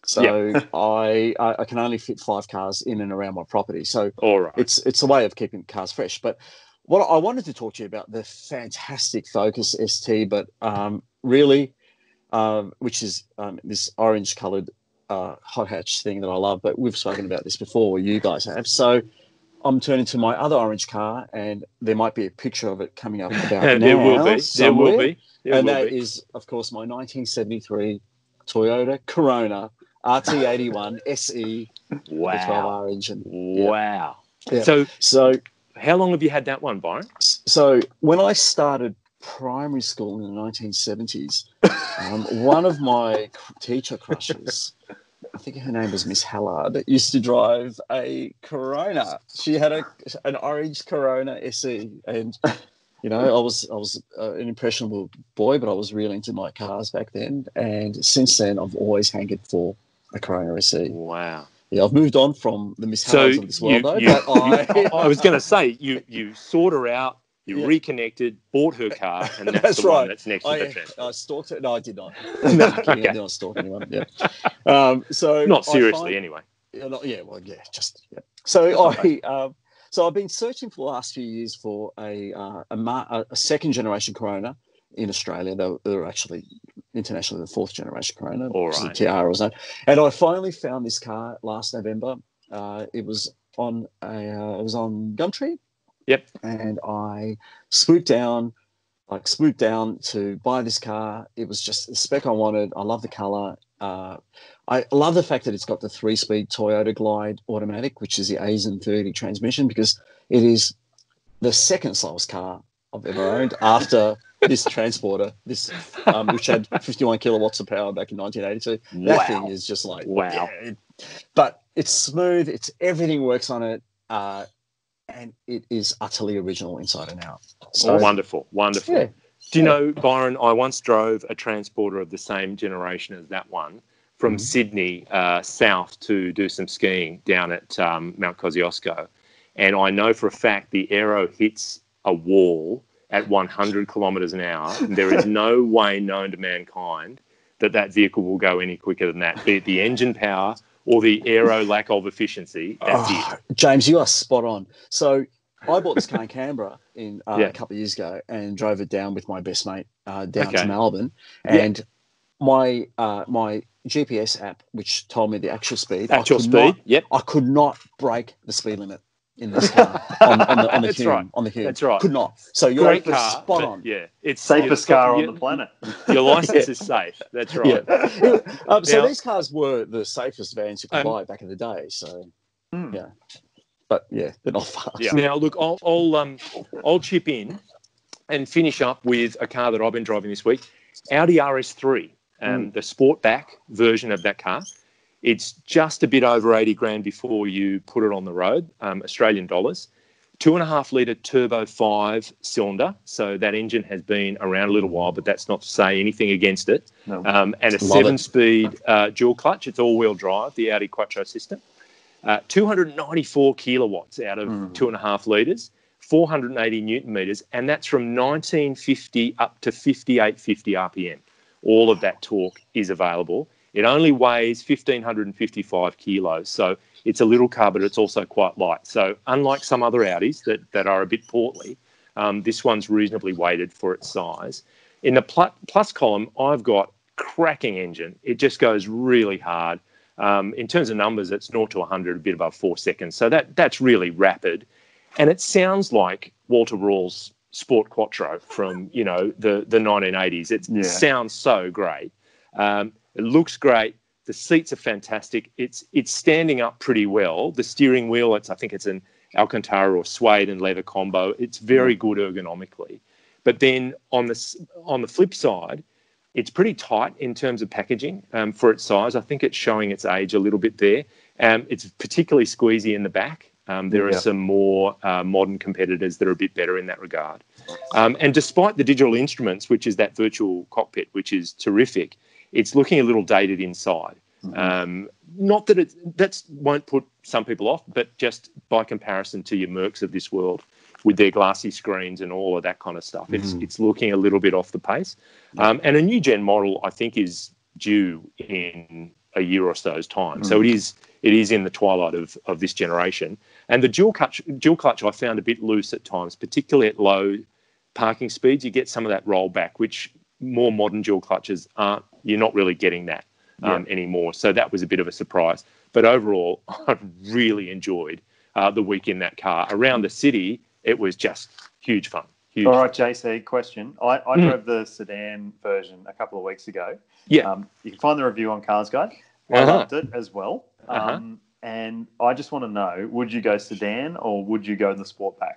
So I, I I can only fit five cars in and around my property. So all right. it's it's a way of keeping cars fresh. But what I wanted to talk to you about the fantastic Focus ST, but um, really, um, which is um, this orange coloured uh, hot hatch thing that I love. But we've spoken about this before, you guys have. So I'm turning to my other orange car, and there might be a picture of it coming up about there now. will be. There will be. There and will that be. is, of course, my 1973 Toyota Corona RT81 SE 12 wow. R engine. Wow. Yeah. So, So how long have you had that one, Byron? So when I started primary school in the 1970s, um, one of my teacher crushes, I think her name was Miss Hallard, used to drive a Corona. She had a an orange Corona SE, and you know I was I was uh, an impressionable boy, but I was really into my cars back then. And since then, I've always hankered for a Corona SE. Wow. Yeah, I've moved on from the Miss So Hallards of this world, you, though. you, but I, you- I was going to say you you sought her out, you Yeah. reconnected, bought her car, and that's, That's the one right. that's next to I, the transfer. I stalked it. No, I did not. no, I'm. I did not stalk anyone. Yeah. Um, so Not seriously, find- anyway. yeah, yeah, well, yeah, just yeah. So I, um, so I've been searching for the last few years for a uh, a, a, second generation Corona in Australia. They're, they were actually internationally the fourth generation Corona, All is. Tiara or something. And I finally found this car last November. Uh, it was on a uh, it was on Gumtree. Yep. And I swooped down, like swooped down to buy this car. It was just the spec I wanted. I love the color. Uh, I love the fact that it's got the three-speed Toyota Glide automatic, which is the Aisin 30 transmission, because it is the second slowest car I've ever owned after this transporter, this um, which had 51 kilowatts of power back in 1982. That Wow. thing is just like Wow. yeah, but it's smooth. It's everything works on it, uh, and it is utterly original inside and out. So Oh, wonderful, wonderful. yeah, Do you know, Byron? I once drove a transporter of the same generation as that one from Mhm. Sydney uh, south to do some skiing down at um, Mount Kosciuszko, and I know for a fact the aero hits a wall at 100 kilometres an hour. And there is no way known to mankind that that vehicle will go any quicker than that, be it the engine power or the aero lack of efficiency. That's Oh, it. James, you are spot on. So I bought this car in Canberra in uh, Yeah. a couple of years ago and drove it down with my best mate uh, down Okay. to Melbourne. Yeah. And my uh, my GPS app, which told me the actual speed, Actual speed. not- Yep. I could not break the speed limit in this car on, on the on the Hume, right. on the Hume. That's right. Could not. So you're Great you're car. spot on. Yeah. It's Safest it's- car on your- the planet. Your license is safe. That's right. Yeah. Um, so Now- these cars were the safest vans you could Um, buy back in the day. So, Hmm. yeah. But yeah, they're not fast. Yeah. Now, look, I'll, I'll, um, I'll chip in and finish up with a car that I've been driving this week Audi RS3, um, the sportback version of that car. It's just a bit over 80 grand before you put it on the road, um, Australian dollars. two and a half litre turbo five cylinder. So that engine has been around a little while, but that's not to say anything against it. No. Um, and a Love seven it. speed uh, dual clutch. It's all wheel drive, the Audi Quattro system. Uh, 294 kilowatts out of Mm. two and a half litres, 480 newton meters, and that's from 1950 up to 5850 RPM. All of that torque is available. It only weighs 1555 kilos, so it's a little car, but it's also quite light. So, unlike some other Audis that, that are a bit portly, um, this one's reasonably weighted for its size. In the pl- plus column, I've got cracking engine. It just goes really hard. Um, in terms of numbers, it's 0 to 100, a bit above four seconds. So that that's really rapid, and it sounds like Walter Röhrl's Sport Quattro from you know the the 1980s. It Yeah. sounds so great. Um, it looks great. The seats are fantastic. It's it's standing up pretty well. The steering wheel, it's I think it's an Alcantara or suede and leather combo. It's very good ergonomically. But then on the on the flip side, it's pretty tight in terms of packaging um, for its size. I think it's showing its age a little bit there. Um, it's particularly squeezy in the back. Um, there are Yeah. some more uh, modern competitors that are a bit better in that regard. Um, and despite the digital instruments, which is that virtual cockpit, which is terrific, it's looking a little dated inside. Um, not that it that's won't put some people off, but just by comparison to your Mercs of this world, with their glassy screens and all of that kind of stuff, it's Mhm. it's looking a little bit off the pace. Um, and a new gen model, I think, is due in a year or so's time. So it is it is in the twilight of, of this generation. And the dual clutch dual clutch I found a bit loose at times, particularly at low parking speeds. You get some of that rollback, which more modern dual clutches aren't. You're not really getting that um, anymore. So that was a bit of a surprise. But overall, I've really enjoyed uh, the week in that car around the city. It was just huge fun. Huge. All right, JC, question. I, I Mm. drove the sedan version a couple of weeks ago. Yeah. Um, you can find the review on Cars Guide. I Uh-huh. loved it as well. Uh-huh. Um, and I just want to know would you go sedan or would you go in the Sportback?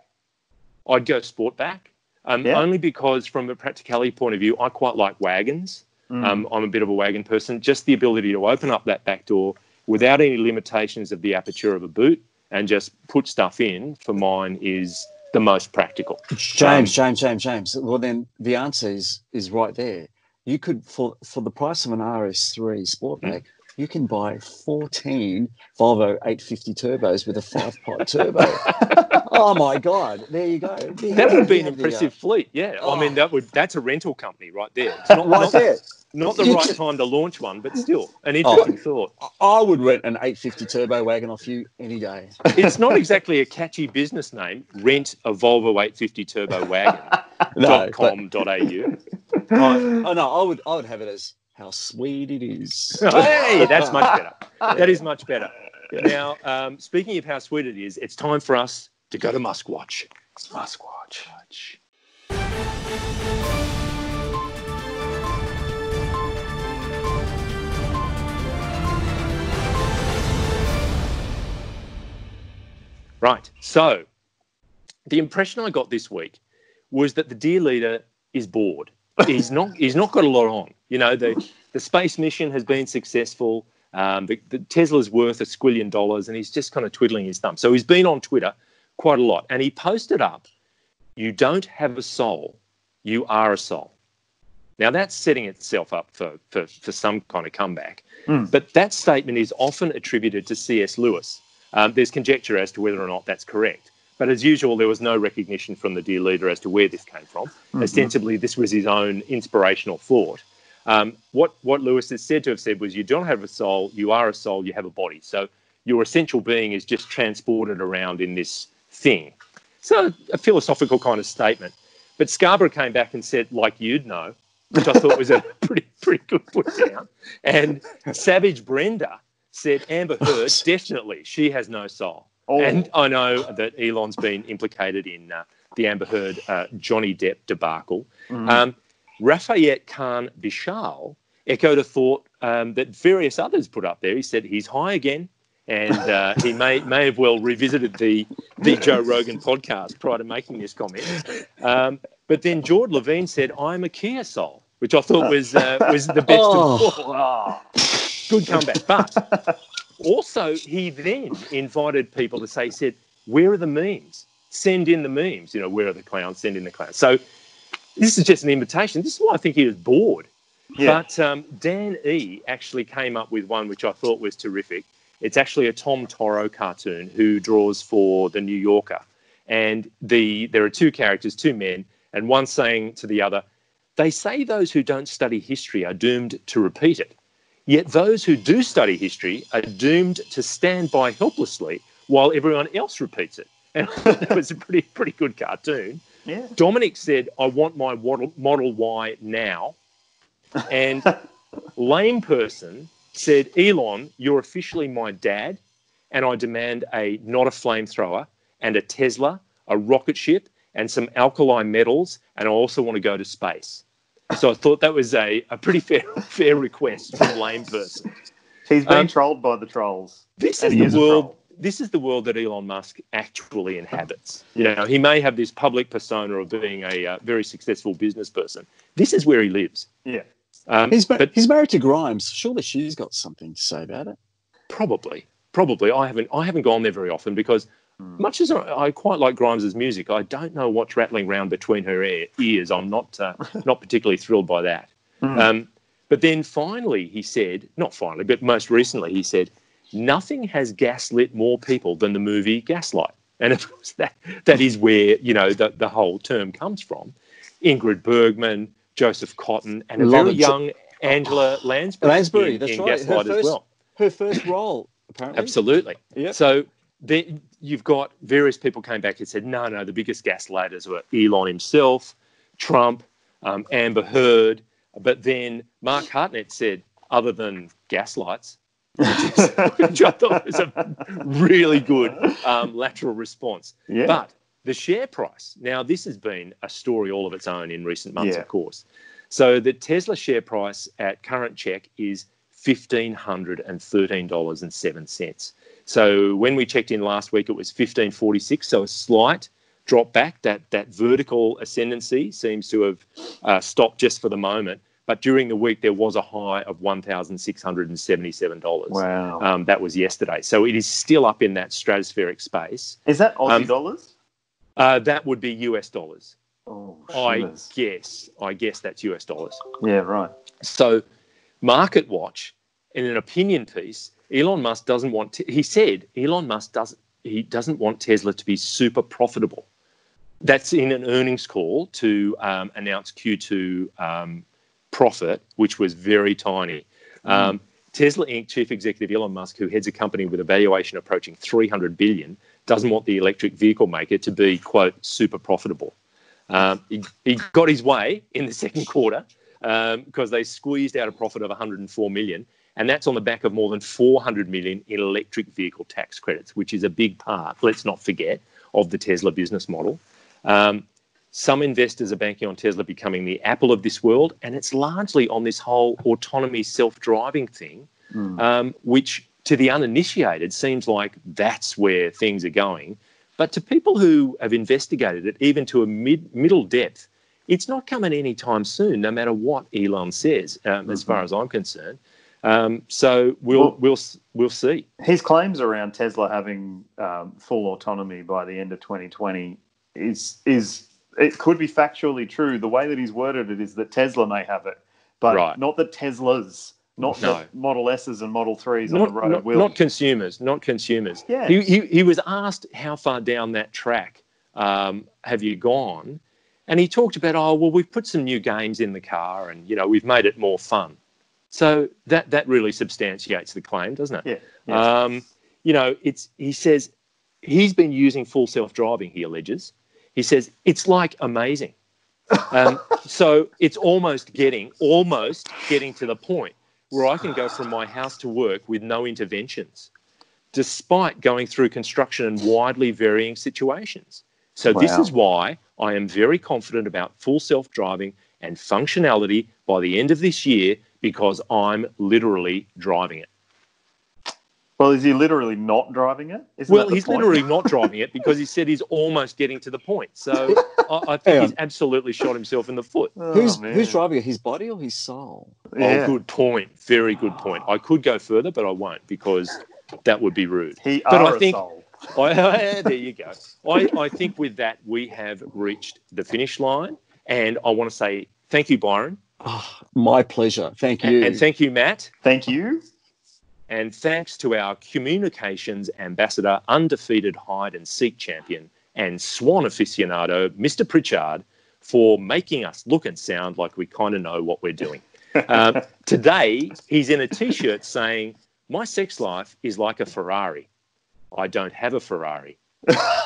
I'd go Sportback, um, Yeah. only because from a practicality point of view, I quite like wagons. Mm. Um, I'm a bit of a wagon person. Just the ability to open up that back door without any limitations of the aperture of a boot and just put stuff in for mine is the most practical. James, James, James, James. Well, then the answer is is right there. You could for for the price of an RS3 Sportback, you can buy 14 Volvo 850 turbos with a five pot turbo. oh my God! There you go. There That you would be go. an impressive fleet. Yeah, I Oh. mean that would that's a rental company right there. It's not, Right not, there. not the You right could- time to launch one, but still an Oh. interesting thought. I would rent an 850 turbo wagon off you any day. It's not exactly a catchy business name. Rent a Volvo 850 turbo wagon. No, dot but, dot au. oh no, I would I would have it as how sweet it is. Hey, that's much better. That is much better. Now, um, speaking of how sweet it is, it's time for us to go to Muskwatch. Muskwatch. Right. So, the impression I got this week was that the dear leader is bored. He's not. He's not got a lot on. You know, the the space mission has been successful. Um, the, the Tesla's worth a squillion dollars, and he's just kind of twiddling his thumb. So he's been on Twitter quite a lot, and he posted up, "You don't have a soul, you are a soul." Now that's setting itself up for for, for some kind of comeback. Hmm. But that statement is often attributed to C.S. Lewis. Um, there's conjecture as to whether or not that's correct. But as usual, there was no recognition from the dear leader as to where this came from. Ostensibly, this was his own inspirational thought. Um, what what Lewis is said to have said was, "You don't have a soul. You are a soul. You have a body. So your essential being is just transported around in this thing." So a philosophical kind of statement. But Scarborough came back and said, "Like you'd know," which I thought was a pretty pretty good put down. And Savage Brenda said, "Amber Heard definitely she has no soul." Oh. And I know that Elon's been implicated in uh, the Amber Heard uh, Johnny Depp debacle. Mhm. Um, Khan Bishal echoed a thought um, that various others put up there. He said he's high again, and uh, he may may have well revisited the the Joe Rogan podcast prior to making this comment. Um, but then George Levine said, "I'm a Kia soul," which I thought was uh, was the best Oh. of all. Good comeback, but also he then invited people to say, he said, "Where are the memes?" send in the memes. You know, where are the clowns? Send in the clowns. So this is just an invitation. This is why I think he was bored. Yeah. But um, Dan E actually came up with one which I thought was terrific. It's actually a Tom Toro cartoon who draws for the New Yorker, and the there are two characters, two men, and one saying to the other, "They say those who don't study history are doomed to repeat it, yet those who do study history are doomed to stand by helplessly while everyone else repeats it." And that was a pretty pretty good cartoon. yeah. Dominic said, I want my Model, Model Y now. And lame person said, Elon, you're officially my dad, and I demand a not a flamethrower and a Tesla, a rocket ship, and some alkali metals, and I also want to go to space. So I thought that was a, a pretty fair fair request from a lame person. He's been Um, trolled by the trolls. This is he is the world. This is the world that Elon Musk actually inhabits. You know, he may have this public persona of being a uh, very successful business person. This is where he lives. Yeah. Um, He's, ma- but he's married to Grimes. Surely she's got something to say about it. probably, probably, I haven't, I haven't gone there very often because. Much as I, I quite like Grimes's music, I don't know what's rattling round between her ear, ears. I'm not, uh, not particularly thrilled by that. Hmm. Um, but then finally, he said, not finally, but most recently, he said, nothing has gaslit more people than the movie Gaslight. And of course, that, that is where, you know, the, the whole term comes from. Ingrid Bergman, Joseph Cotten, and a Love very young Angela Lansbury, Lansbury, in, that's in right. Her Gaslight as first- well. Her first role, apparently. Absolutely. Yep. So then you've got various people came back and said, no, no, the biggest gaslighters were Elon himself, Trump, um, Amber Heard. But then Mark Hartnett said, other than gaslights, which I thought was a really good um, lateral response. yeah. But the share price, now this has been a story all of its own in recent months, Yeah. of course. So the Tesla share price at current check is $1,513.07. So when we checked in last week, it was 1546, so a slight drop back. That, that vertical ascendancy seems to have uh, stopped just for the moment. But during the week, there was a high of $1,677. wow. Um, that was yesterday. So it is still up in that stratospheric space. Is that Aussie um, dollars? Uh, that would be US dollars. Oh, I guess. I guess that's US dollars. Yeah, right. So, Market Watch, in an opinion piece, Elon Musk doesn't want. He said Elon Musk doesn't. He doesn't want Tesla to be super profitable. That's in an earnings call to um, announce Q2 um, profit, which was very tiny. Um, Tesla Inc. chief executive Elon Musk, who heads a company with a valuation approaching 300 billion, doesn't want the electric vehicle maker to be quote super profitable. Um, he, he got his way in the second quarter because they squeezed out a profit of 104 million, and that's on the back of more than 400 million in electric vehicle tax credits, which is a big part. Let's not forget of the Tesla business model. Um, some investors are banking on Tesla becoming the Apple of this world, and it's largely on this whole autonomy, self-driving thing, Mm. um, which to the uninitiated seems like that's where things are going. But to people who have investigated it, even to a mid, middle depth, it's not coming anytime soon, no matter what Elon says, um, as far as I'm concerned. Um, so we'll Well- we'll we'll see. His claims around Tesla having um, full autonomy by the end of 2020 is is it could be factually true. The way that he's worded it is that Tesla may have it, but Right. not the Teslas, not No. the Model S's and Model Threes on Not, the road. not, will. not consumers, not consumers. Yeah. He, he, he was asked how far down that track um, have you gone, and he talked about oh well we've put some new games in the car and you know we've made it more fun. So that that really substantiates the claim, doesn't it? yeah. yeah. Um, you know, it's he says he's been using full self driving. He alleges. He says it's like amazing. Um, so it's almost getting almost getting to the point where I can go from my house to work with no interventions, despite going through construction and widely varying situations. So this is why I am very confident about full self driving and functionality by the end of this year because I'm literally driving it. well, is he literally not driving it? Isn't Well, he's point? literally not driving it because he said he's almost getting to the point. So I, I think he's absolutely shot himself in the foot. Oh, who's who's driving it? His body or his soul? Oh, yeah. Oh, good point. Very good point. I could go further, but I won't because that would be rude. He But are I a think- soul. I, there you go. I, I think with that, we have reached the finish line. And I want to say thank you, Byron. Oh, my pleasure. Thank And, you. and thank you, Matt. Thank you. And thanks to our communications ambassador, undefeated hide and seek champion, and swan aficionado, Mr. Pritchard, for making us look and sound like we kind of know what we're doing. Um, today, he's in a t shirt saying, My sex life is like a Ferrari. I don't have a Ferrari.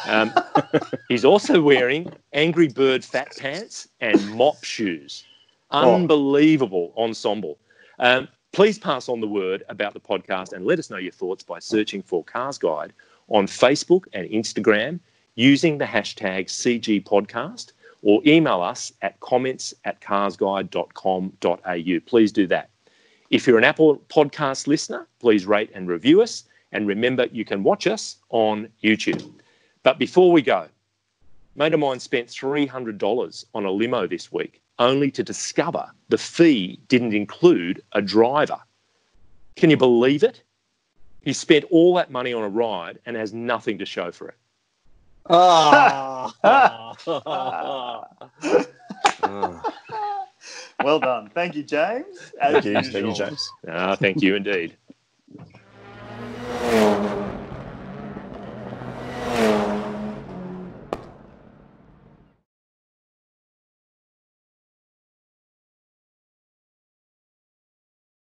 Um, he's also wearing Angry Bird fat pants and mop shoes. Oh. Unbelievable ensemble. Um, please pass on the word about the podcast and let us know your thoughts by searching for Cars Guide on Facebook and Instagram using the hashtag CG Podcast or email us at comments at carsguide.com.au. Please do that. If you're an Apple podcast listener, please rate and review us. And remember, you can watch us on YouTube. But before we go, mate of mine spent $300 on a limo this week, only to discover the fee didn't include a driver. Can you believe it? He spent all that money on a ride and has nothing to show for it. Ah. Well done. Thank you, James. As Thank you, thank you. James. Ah, thank you indeed.